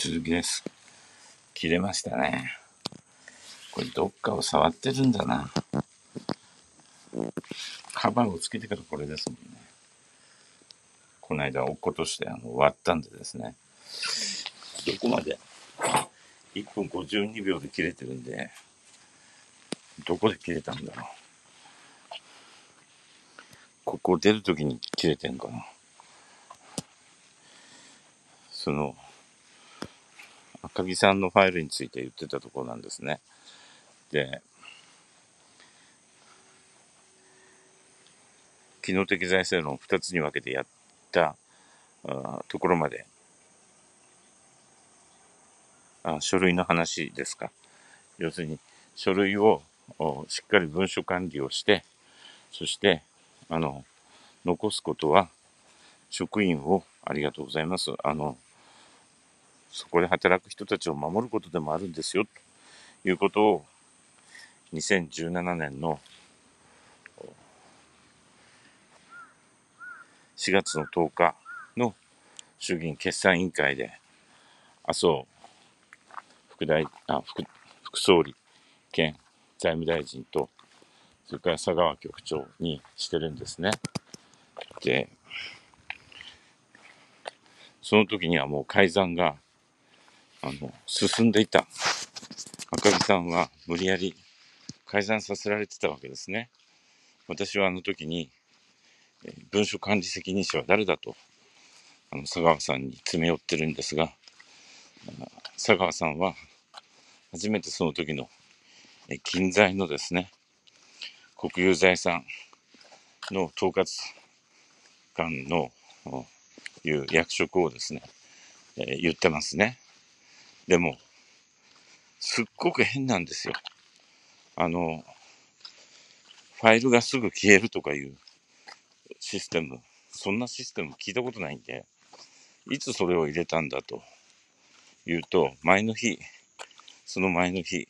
続きです。切れましたね。これどっかを触ってるんだな。カバーをつけてからこれですもんね。この間落っことしてあの割ったんでですね。どこまで ?1 分52秒で切れてるんで、どこで切れたんだろう。ここ出るときに切れてんかな。その、赤木さんのファイルについて言ってたところなんですね。で、機能的財政論を2つに分けてやったところまであ、書類の話ですか。要するに、書類をしっかり文書管理をして、そして、あの、残すことは、職員を、ありがとうございます。あの、そこで働く人たちを守ることでもあるんですよ、ということを、2017年の4月の10日の衆議院決算委員会で、麻生副大あ副副総理兼財務大臣と、それから佐川局長にしてるんですね。で、その時にはもう改ざんがあの、進んでいた。赤木さんは無理やり改ざんさせられてたわけですね。私はあの時に、文書管理責任者は誰だと、あの、佐川さんに詰め寄ってるんですが、佐川さんは、初めてその時の、え近在のですね、国有財産の統括官の、いう役職をですね、言ってますね。でも、すっごく変なんですよ。あの、ファイルがすぐ消えるとかいうシステム、そんなシステム聞いたことないんで、いつそれを入れたんだというと、前の日、その前の日、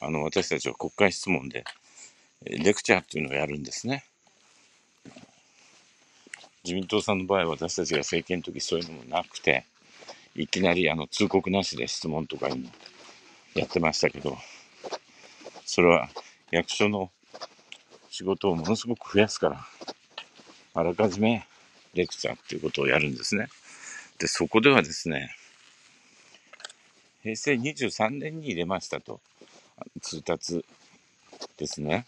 あの、私たちは国会質問で、レクチャーっていうのをやるんですね。自民党さんの場合は、私たちが政権の時そういうのもなくて、いきなりあの通告なしで質問とかいうのやってましたけど、それは役所の仕事をものすごく増やすから、あらかじめレクチャーっていうことをやるんですね。で、そこではですね、平成23年に入れましたと、通達ですね。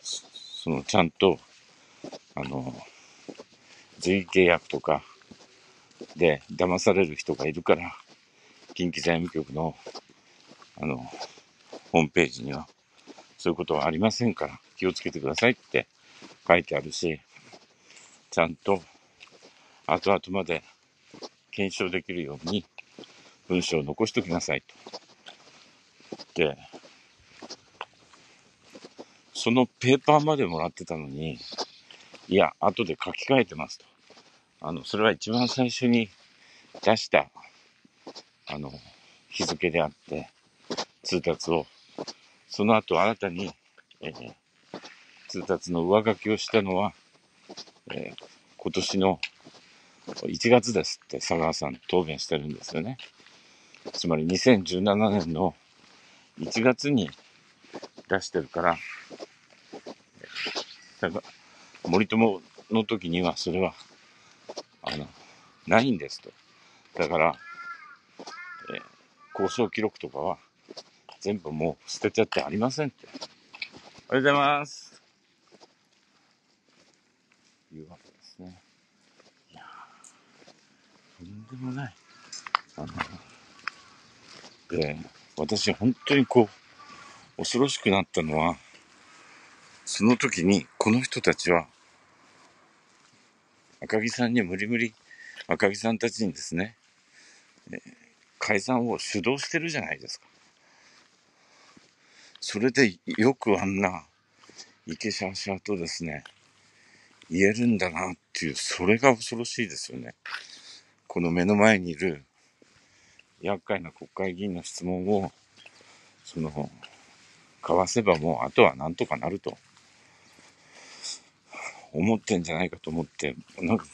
そのちゃんと、あの、随意契約とかで騙される人がいるから、近畿財務局の、あの、ホームページには、そういうことはありませんから、気をつけてくださいって書いてあるし、ちゃんと、後々まで検証できるように、文章を残しときなさいと。で、そのペーパーまでもらってたのに、いや、後で書き換えてますと。あの、それは一番最初に出した、あの、日付であって、通達を、その後新たに、えー、通達の上書きをしたのは、えー、今年の1月ですって佐川さん答弁してるんですよね。つまり2017年の1月に出してるから、森友の時にはそれはあの、ないんですと。だから、えー、交渉記録とかは、全部もう捨てちゃってありませんって。おはようございます。いうわけですね。いやとんでもない。あの、で、私本当にこう、恐ろしくなったのは、その時にこの人たちは赤木さんに無理無理、赤木さんたちにですね、解散を主導してるじゃないですか。それでよくあんな、イケシャーシャーとですね、言えるんだなっていう、それが恐ろしいですよね。この目の前にいる厄介な国会議員の質問を、その、かわせばもうあとはなんとかなると。思ってんじゃないかと思って、なんか、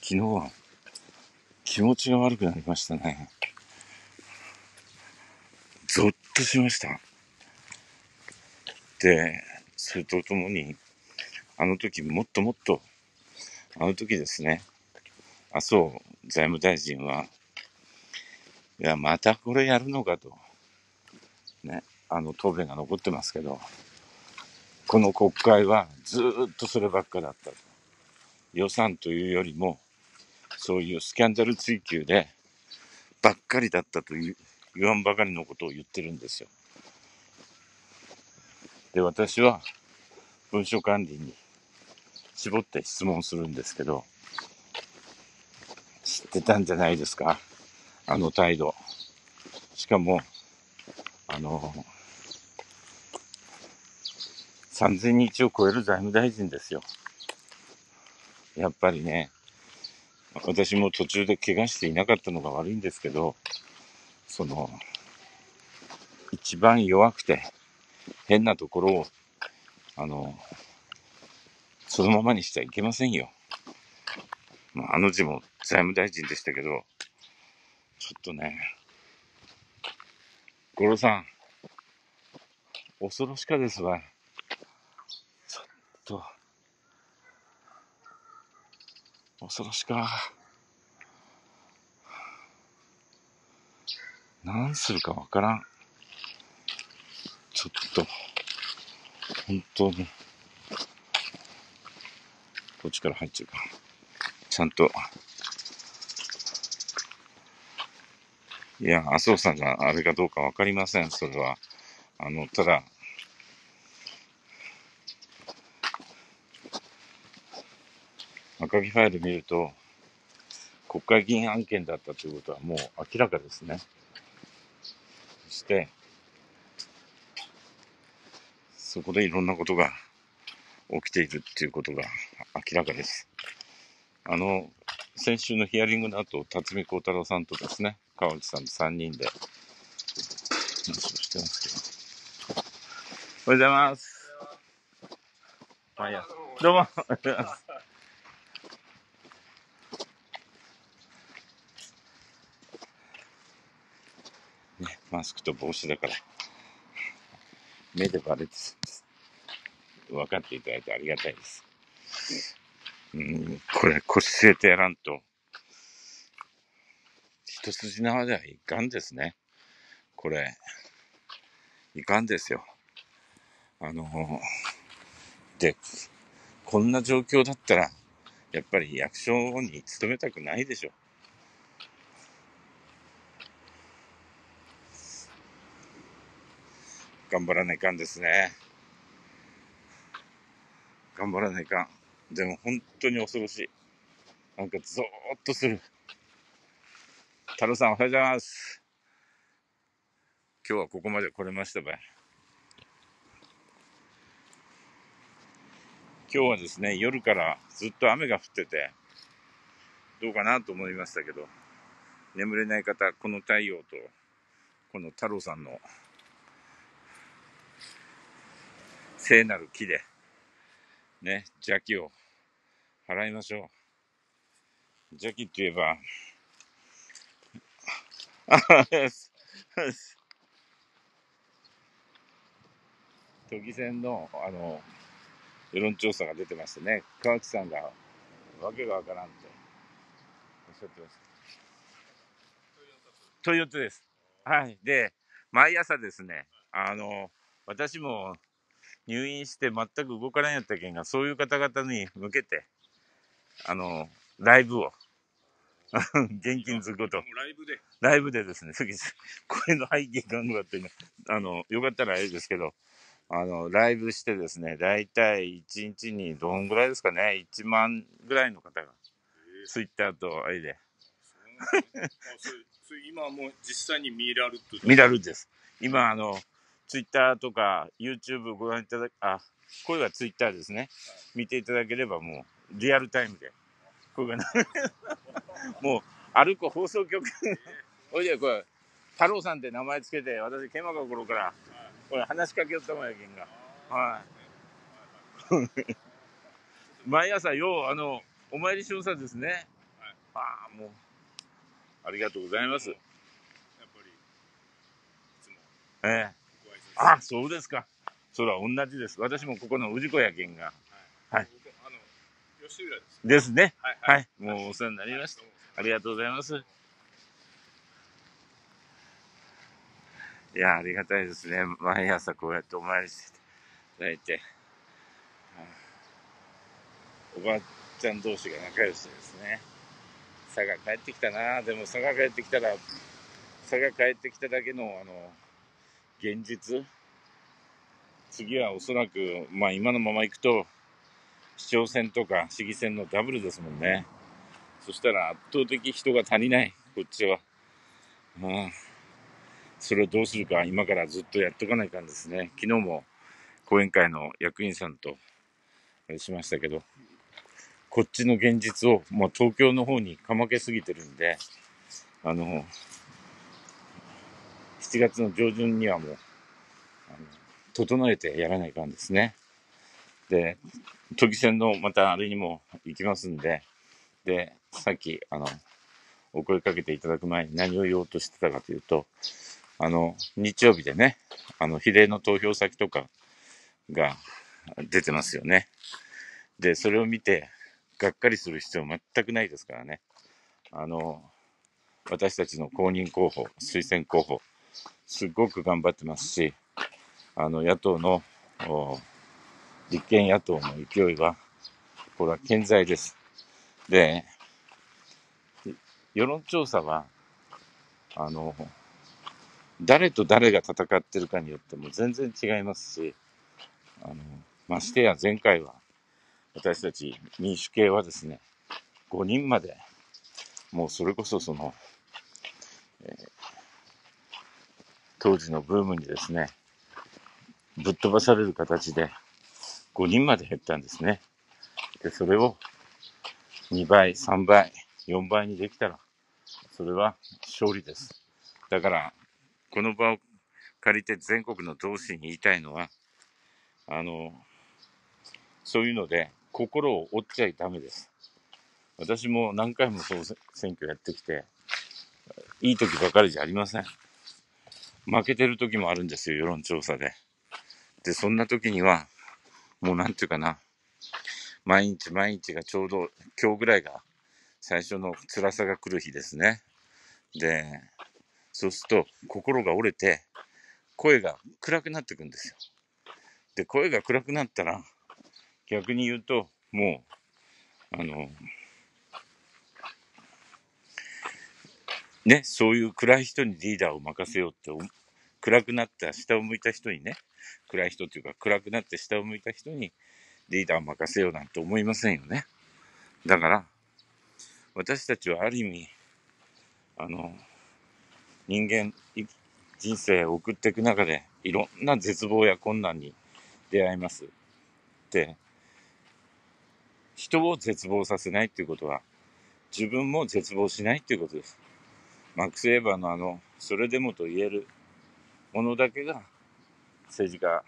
昨日は気持ちが悪くなりましたね。ゾッとしました。で、それとともに、あの時もっともっと、あの時ですね、麻生財務大臣は、いや、またこれやるのかと、ね、あの答弁が残ってますけど、この国会はずっとそればっかだった。予算というよりも、そういうスキャンダル追及でばっかりだったという言わんばかりのことを言ってるんですよ。で、私は文書管理に絞って質問するんですけど、知ってたんじゃないですか？あの態度。しかも、あの、3000日を超える財務大臣ですよ。やっぱりね、私も途中で怪我していなかったのが悪いんですけど、その、一番弱くて変なところを、あの、そのままにしちゃいけませんよ。まあ、あの字も財務大臣でしたけど、ちょっとね、五郎さん、恐ろしかですわ。と、恐ろしか。何するかわからん。ちょっと、本当に、こっちから入っちゃうか。ちゃんと、いや、麻生さんがあれかどうかわかりません、それは。あの、ただ、赤木ファイル見ると、国会議員案件だったということはもう明らかですね。そして、そこでいろんなことが起きているっていうことが明らかです。あの、先週のヒアリングの後、辰巳幸太郎さんとですね、川内さんと3人で話をしてますけど。おはようございます。まあ、いや、どうも、おはようございます。ね、マスクと帽子だから、目でバレて分かっていただいてありがたいです。うん、これ腰据えてやらんと、一筋縄ではいかんですね。これ、いかんですよ。あの、で、こんな状況だったら、やっぱり役所に勤めたくないでしょ。頑張らないかんですね。頑張らないかん。でも本当に恐ろしい。なんかゾーッとする。太郎さんおはようございます。今日はここまで来れましたばい。今日はですね、夜からずっと雨が降ってて、どうかなと思いましたけど、眠れない方、この太陽と、この太郎さんの聖なる木で、ね、邪気を払いましょう。邪気って言えば、都議選の、あの、世論調査が出てましてね、川内さんが、わけがわからんっておっしゃってました。トヨタです。はい。で、毎朝ですね、あの、私も入院して全く動かないやったけんが、そういう方々に向けて、あの、ライブを、現金ずくこと。ライブでライブでですね、声の背景がんがって、あの、よかったらあれですけど、あの、ライブしてですね、だいたい1日にどんぐらいですかね、1万ぐらいの方が、ツイッターとあれで。今もう実際に見られる見られるんです。今、あの、ツイッターとか YouTube ご覧いただあ、声はツイッターですね。見ていただければもうリアルタイムで。声が もう歩く放送局 おいでこれ、太郎さんって名前つけて、私、ケマが頃から、これ話しかけよったもんやけんが。はい。毎朝よう、あの、お参り少佐ですね。ああ、もう、ありがとうございます。やっぱり、いつもええあ、そうですか。それは同じです。私もここの氏子やけんが。はい僕あの、吉浦です。ですね。はいはい。もうお世話になりました。ありがとうございます。いや、ありがたいですね。毎朝こうやってお参りしていただいて。おばあちゃん同士が仲良しですね。佐賀帰ってきたな。でも佐賀帰ってきたら、佐賀帰ってきただけの、あの、現実？次はおそらく、まあ今のまま行くと、市長選とか市議選のダブルですもんね。そしたら圧倒的人が足りない、こっちは。うん。それをどうするか、今からずっとやっとかないかんですね。昨日も講演会の役員さんとあれしましたけど、こっちの現実を、もう東京の方にかまけすぎてるんで、あの、7月の上旬にはもう、あの整えてやらないかんですね。で、都議選のまたあれにも行きますんで、で、さっき、あの、お声かけていただく前に何を言おうとしてたかというと、あの、日曜日でね、あの、比例の投票先とかが出てますよね。で、それを見て、がっかりする必要全くないですからね。あの、私たちの公認候補、推薦候補、すごく頑張ってますし、あの、野党の、立憲野党の勢いは、これは健在です。で、世論調査は、あの、誰と誰が戦ってるかによっても全然違いますし、あの、ましてや前回は、私たち民主系はですね、5人まで、もうそれこそその、えー当時のブームにですね、ぶっ飛ばされる形で5人まで減ったんですね。で、それを2倍、3倍、4倍にできたら、それは勝利です。だから、この場を借りて全国の同志に言いたいのは、あの、そういうので心を折っちゃいダメです。私も何回もそう選挙やってきて、いい時ばかりじゃありません。負けてる時もあるんですよ、世論調査で。で、そんな時には、もうなんていうかな、毎日毎日がちょうど今日ぐらいが最初の辛さが来る日ですね。で、そうすると心が折れて声が暗くなってくんですよ。で、声が暗くなったら逆に言うともう、あの、ね、そういう暗い人にリーダーを任せようって暗くなった下を向いた人にね、暗い人っていうか暗くなって下を向いた人にリーダーを任せようなんて思いませんよね。だから、私たちはある意味、あの、人間、人生を送っていく中で、いろんな絶望や困難に出会います。で、人を絶望させないっていうことは、自分も絶望しないっていうことです。マックス・エーバーのあの、それでもと言えるものだけが、政治家、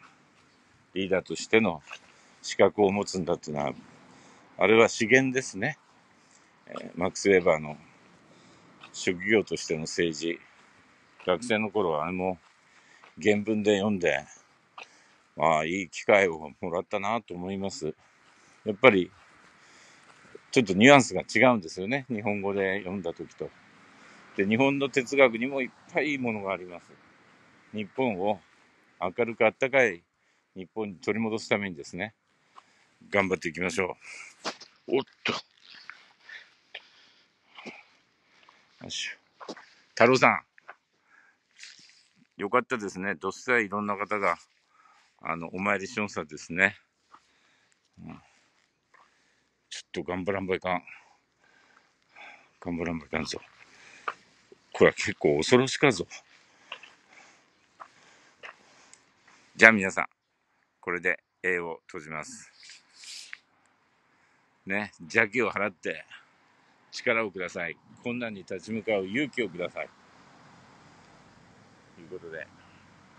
リーダーとしての資格を持つんだっていうのは、あれは資源ですね。えーマックス・ウェーバーの職業としての政治。学生の頃はあれも原文で読んで、まあいい機会をもらったなと思います。やっぱり、ちょっとニュアンスが違うんですよね。日本語で読んだ時と。で、日本の哲学にもいっぱいいいものがあります。日本を明るくあったかい日本に取り戻すためにですね、頑張っていきましょう。おっと。よいしょ。太郎さん。よかったですね。どっさりいろんな方が、あの、お参りしよんさですね。うんちょっと頑張らんばいかん。頑張らんばいかんぞ。これは結構恐ろしかぞ。じゃあ皆さん、これで A を閉じます。ね、邪気を払って力をください。困難に立ち向かう勇気をください。ということで、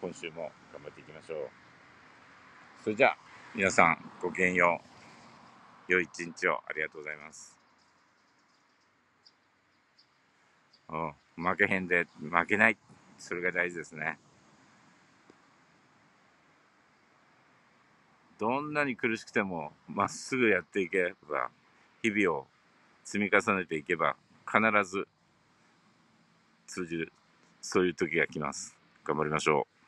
今週も頑張っていきましょう。それじゃあ、皆さん、ごきげんよう。良い一日をありがとうございます。うん。負けへんで、負けない。それが大事ですね。どんなに苦しくても、まっすぐやっていけば、日々を積み重ねていけば、必ず通じる、そういう時が来ます。頑張りましょう。